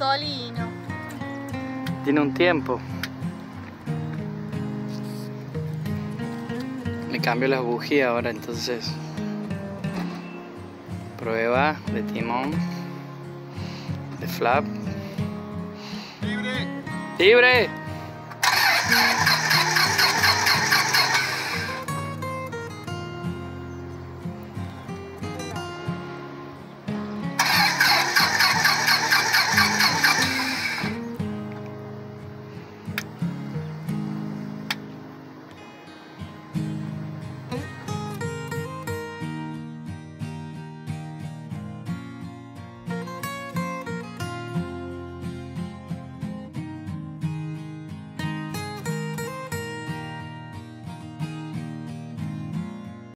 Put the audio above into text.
Solino. Tiene un tiempo. Me cambio las bujías ahora entonces. Prueba de timón. De flap. ¡Libre! ¡Libre!